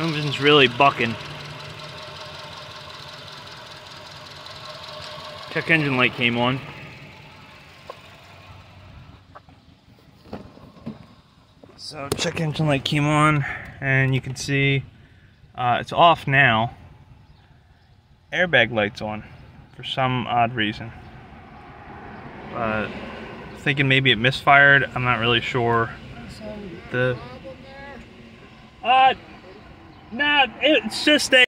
Engine's really bucking. Check engine light came on. So check engine light came on and you can see uh, it's off now. Airbag light's on for some odd reason. But thinking maybe it misfired. I'm not really sure. The uh, nah, it's just a